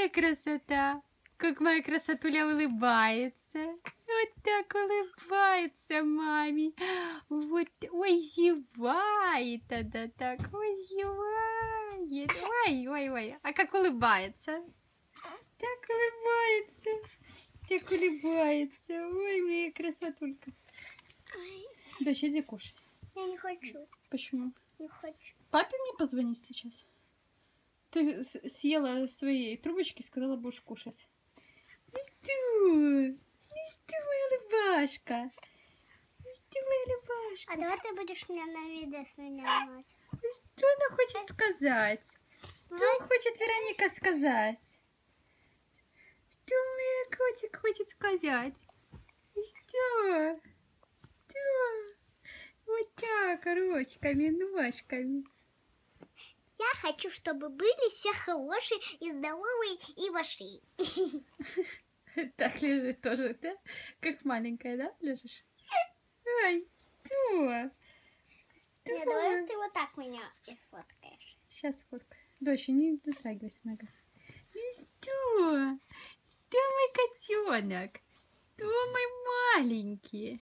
моя красота! Как моя красотуля улыбается. Вот так улыбается маме. Вот, ой, зевает она так, ой, зевает. Ой, ой, ой. А как улыбается? Так улыбается. Так улыбается. Ой, моя красотулька. Дочь, иди кушай. Я не хочу, Почему? не хочу. Папе мне позвонить сейчас? Ты съела свои трубочки, сказала, будешь кушать. Листу! Листу, моя улыбашка! Листу, моя улыбашка! А давай ты будешь меня на видео снимать. Что она хочет сказать? Что хочет Вероника сказать? Что моя котик хочет сказать? Что? Что? Вот так, ручками, ножками. Я хочу, чтобы были все хорошие и здоровые и большие. Так лежит тоже, да? Как маленькая, да, лежишь? Ай, что? Что? Не, давай ты вот так меня и сфоткаешь. Сейчас фотка. Дочь, не дотрагивайся нога. И что? Что мой котенок? Что мой маленький?